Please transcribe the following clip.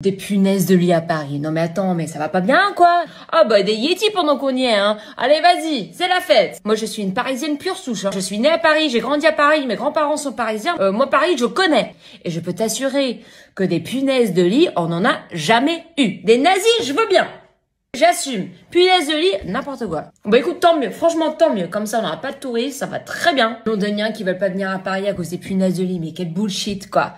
Des punaises de lit à Paris. Non mais attends, mais ça va pas bien quoi Ah bah des yétis pendant qu'on y est, hein. Allez vas-y, c'est la fête. Moi je suis une parisienne pure souche. Hein. Je suis née à Paris, j'ai grandi à Paris, mes grands-parents sont parisiens. Euh, moi Paris je connais. Et je peux t'assurer que des punaises de lit, on en a jamais eu. Des nazis, je veux bien. J'assume. Punaises de lit, n'importe quoi. Bah écoute, tant mieux. Franchement, tant mieux. Comme ça, on n'aura pas de touristes, ça va très bien. Londoniens qui veulent pas venir à Paris à cause des punaises de lit, mais quel bullshit, quoi.